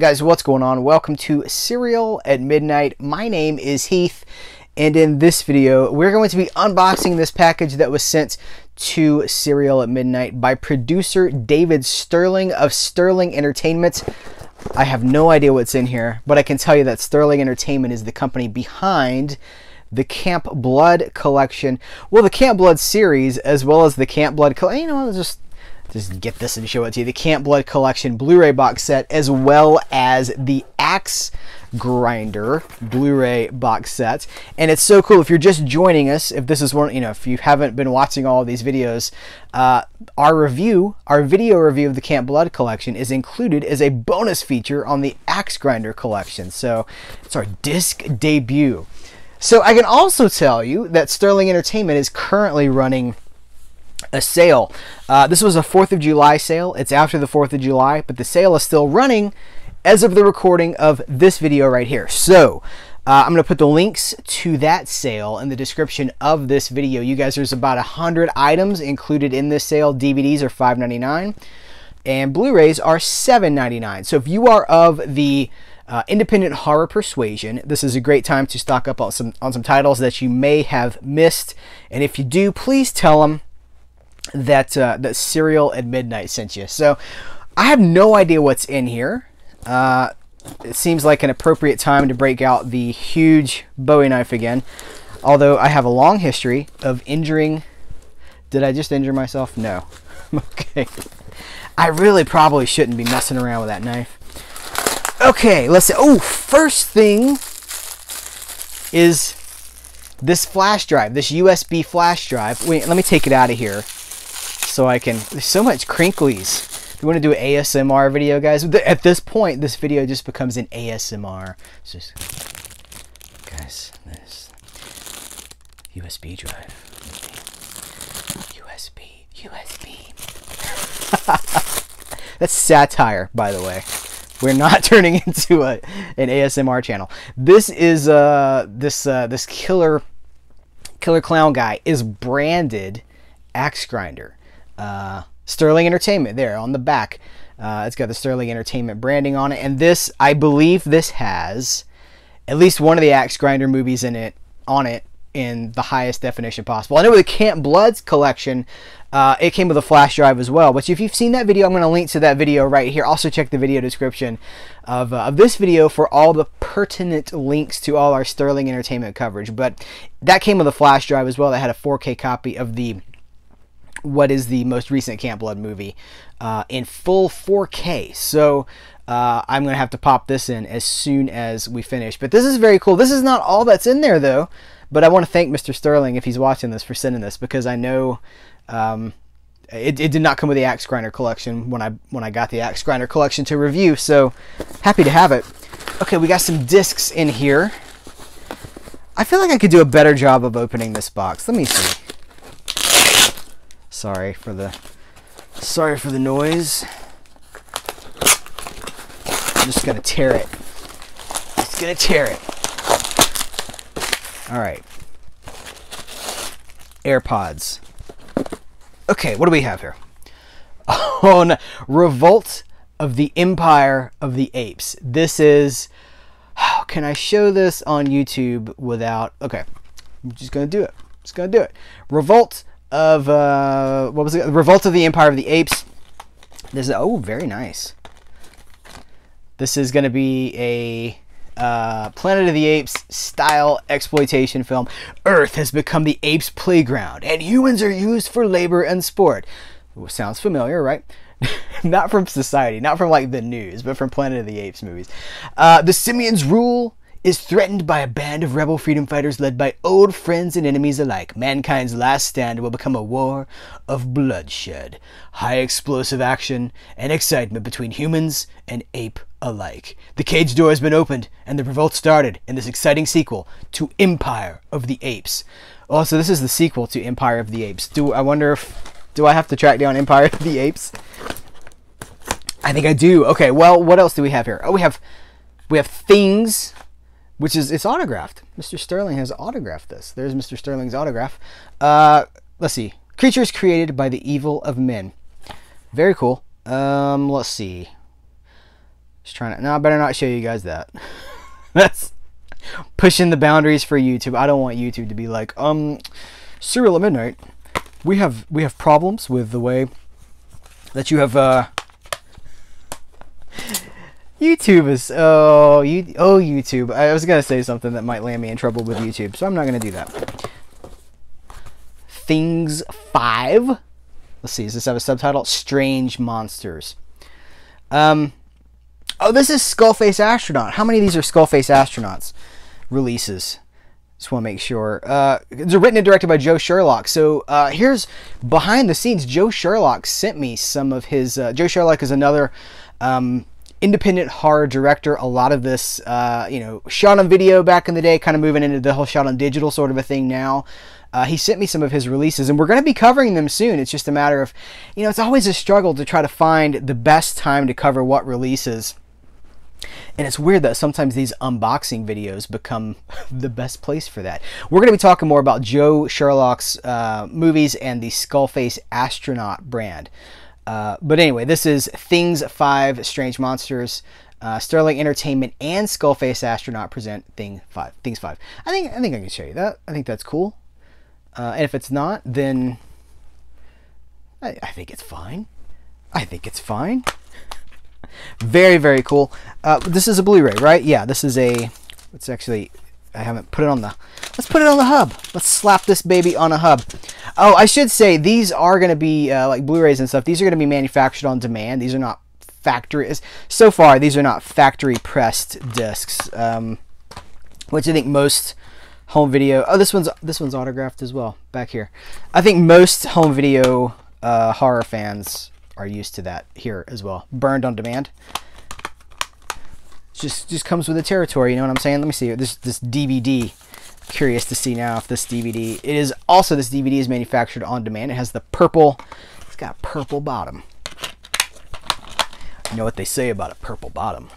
Guys, what's going on? Welcome to Cereal at Midnight. My name is Heath, and in this video, we're going to be unboxing this package that was sent to Cereal at Midnight by producer David Sterling of Sterling Entertainment. I have no idea what's in here, but I can tell you that Sterling Entertainment is the company behind the Camp Blood collection. Well, the Camp Blood series, as well as the Camp Blood. You know, just just get this and show it to you. The Camp Blood Collection Blu-ray box set, as well as the Axe Grinder Blu-ray box set. And it's so cool. If you're just joining us, if this is one, you know, if you haven't been watching all of these videos, uh, our review, our video review of the Camp Blood Collection is included as a bonus feature on the Axe Grinder Collection. So it's our disc debut. So I can also tell you that Sterling Entertainment is currently running a sale. Uh, this was a 4th of July sale. It's after the 4th of July, but the sale is still running as of the recording of this video right here. So, uh, I'm going to put the links to that sale in the description of this video. You guys, there's about 100 items included in this sale. DVDs are $5.99 and Blu-rays are $7.99. So if you are of the uh, independent horror persuasion. This is a great time to stock up on some on some titles that you may have missed, and if you do, please tell them that uh, that Cereal at Midnight sent you. So I have no idea what's in here. Uh, it seems like an appropriate time to break out the huge Bowie knife again. Although I have a long history of injuring. Did I just injure myself? No. okay. I really probably shouldn't be messing around with that knife. Okay, let's see. Oh, first thing is this flash drive, this USB flash drive. Wait, let me take it out of here so I can. There's so much crinklies. We want to do an ASMR video, guys. At this point, this video just becomes an ASMR. It's just, guys, this USB drive. USB, USB. That's satire, by the way. We're not turning into a, an ASMR channel. This is uh this uh this killer killer clown guy is branded axe grinder uh, Sterling Entertainment there on the back. Uh, it's got the Sterling Entertainment branding on it, and this, I believe, this has at least one of the Axe Grinder movies in it on it in the highest definition possible. I know with the Camp Bloods collection, uh, it came with a flash drive as well. But if you've seen that video, I'm going to link to that video right here. Also, check the video description of, uh, of this video for all the pertinent links to all our Sterling Entertainment coverage. But that came with a flash drive as well that had a 4K copy of the what is the most recent Camp Blood movie uh, in full 4K. So uh, I'm going to have to pop this in as soon as we finish. But this is very cool. This is not all that's in there, though. But I want to thank Mr. Sterling if he's watching this for sending this because I know um, it, it, did not come with the Axe Grinder collection when I when I got the Axe Grinder collection to review. So happy to have it. Okay, we got some discs in here. I feel like I could do a better job of opening this box. Let me see. Sorry for the sorry for the noise. I'm just gonna tear it. Just gonna tear it. All right. AirPods. Okay, what do we have here? Oh, no. Revolt of the Empire of the Apes. This is. Can I show this on YouTube without? Okay, I'm just gonna do it. Just gonna do it. Revolt of uh, what was it? Revolt of the Empire of the Apes. This is oh, very nice. This is going to be a uh, Planet of the Apes style exploitation film. Earth has become the apes' playground, and humans are used for labor and sport. Sounds familiar, right? not from society, not from like the news, but from Planet of the Apes movies. Uh, the simians rule is threatened by a band of rebel freedom fighters led by old friends and enemies alike. Mankind's last stand will become a war of bloodshed, high explosive action, and excitement between humans and ape alike. The cage door has been opened, and the revolt started in this exciting sequel to Empire of the Apes. Oh, so this is the sequel to Empire of the Apes. Do I wonder if do I have to track down Empire of the Apes? I think I do. Okay, well, what else do we have here? Oh, we have we have things which is it's autographed. Mr. Sterling has autographed this. There's Mr. Sterling's autograph. Uh, let's see. Creatures created by the evil of men. Very cool. Um, let's see. Just trying to. No, I better not show you guys that. That's pushing the boundaries for YouTube. I don't want YouTube to be like, um, Cereal at Midnight. We have we have problems with the way that you have uh YouTube is oh you oh YouTube. I was gonna say something that might land me in trouble with YouTube, so I'm not gonna do that. Things five. Let's see. Does this have a subtitle? Strange monsters. Um. Oh, this is Skullface Astronaut. How many of these are Skullface Astronauts releases? Just want to make sure. Uh, it's written and directed by Joe Sherlock. So uh, here's behind the scenes. Joe Sherlock sent me some of his. Uh, Joe Sherlock is another um, independent horror director. A lot of this, uh, you know, shot on video back in the day, kind of moving into the whole shot on digital sort of a thing now. Uh, he sent me some of his releases, and we're going to be covering them soon. It's just a matter of, you know, it's always a struggle to try to find the best time to cover what releases. And it's weird that sometimes these unboxing videos become the best place for that. We're going to be talking more about Joe Sherlock's uh, movies and the Skullface Astronaut brand. Uh, but anyway, this is Things 5 Strange Monsters. Uh, Sterling Entertainment and Skullface Astronaut present Thing 5. Things 5. I think I think I can show you that. I think that's cool. Uh, and if it's not, then I, I, think it's fine. I think it's fine. very, very cool. Uh, this is a Blu-ray, right? Yeah, this is a. It's actually. I haven't put it on the. Let's put it on the hub. Let's slap this baby on a hub. Oh, I should say these are going to be uh, like Blu-rays and stuff. These are going to be manufactured on demand. These are not factory. So far, these are not factory pressed discs, um, which I think most home video. Oh, this one's this one's autographed as well back here. I think most home video uh, horror fans are used to that here as well. Burned on demand. Just just comes with the territory. You know what I'm saying? Let me see this this DVD. Curious to see now if this DVD. It is also this DVD is manufactured on demand. It has the purple. It's got a purple bottom. You know what they say about a purple bottom.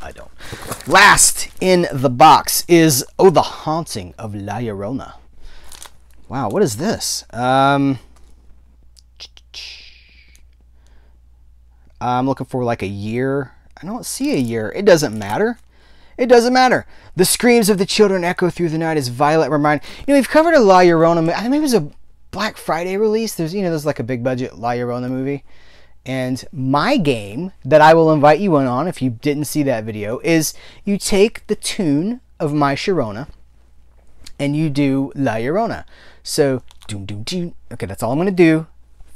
I don't. Last in the box is Oh, the Haunting of La Llorona. Wow, what is this? Um, I'm looking for like a year. I don't see a year. It doesn't matter. It doesn't matter. The screams of the children echo through the night as Violet remind. You know, we've covered a La Llorona. I think it was a Black Friday release. There's, you know, there's like a big budget La Llorona movie. And my game that I will invite you in on if you didn't see that video is you take the tune of My Sharona and you do La Llorona. So, doom, doom, doom. Okay, that's all I'm going to do.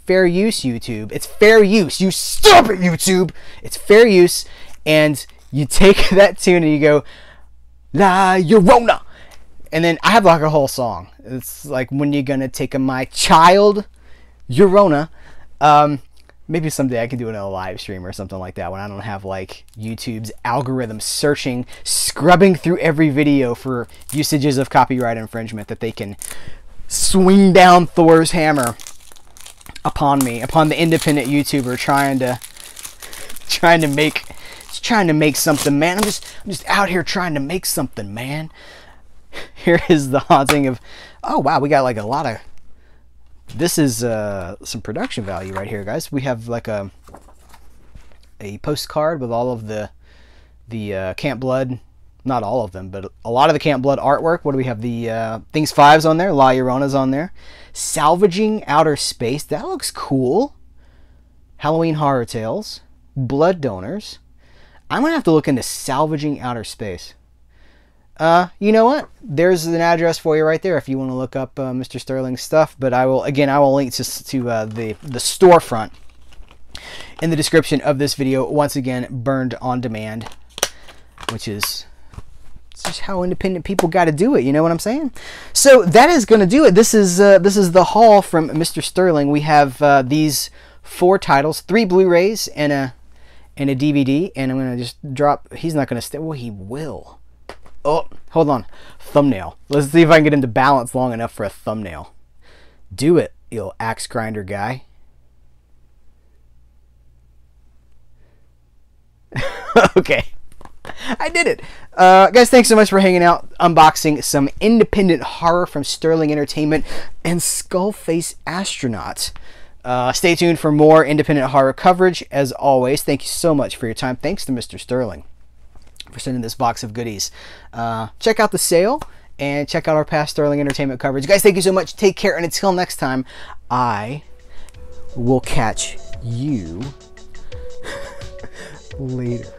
Fair use, YouTube. It's fair use. You stop it, YouTube. It's fair use. And you take that tune and you go, La Llorona. And then I have like a whole song. It's like, when you're going to take My Child Llorona. Um, maybe someday I can do it in a live stream or something like that when I don't have like YouTube's algorithm searching, scrubbing through every video for usages of copyright infringement that they can swing down Thor's hammer upon me, upon the independent YouTuber trying to trying to make trying to make something, man. I'm just I'm just out here trying to make something, man. Here is the haunting of oh wow, we got like a lot of this is uh, some production value right here, guys. We have like a a postcard with all of the the uh, Camp Blood, not all of them, but a lot of the Camp Blood artwork. What do we have? The uh, Things Fives on there, La Llorona's on there. Salvaging Outer Space, that looks cool. Halloween Horror Tales, Blood Donors. I'm gonna have to look into Salvaging Outer Space uh, you know what? There's an address for you right there if you want to look up uh, Mr. Sterling's stuff. But I will again, I will link to, to uh, the the storefront in the description of this video. Once again, burned on demand, which is just how independent people got to do it. You know what I'm saying? So that is going to do it. This is uh, this is the haul from Mr. Sterling. We have uh, these four titles, three Blu-rays, and a and a DVD. And I'm going to just drop. He's not going to stay. Well, he will. Oh, hold on. Thumbnail. Let's see if I can get into balance long enough for a thumbnail. Do it, you axe grinder guy. okay. I did it. Uh, guys, thanks so much for hanging out, unboxing some independent horror from Sterling Entertainment and Skullface Astronaut. Uh, stay tuned for more independent horror coverage. As always, thank you so much for your time. Thanks to Mr. Sterling for sending this box of goodies. Uh, check out the sale and check out our past Sterling Entertainment coverage. Guys, thank you so much. Take care. And until next time, I will catch you later.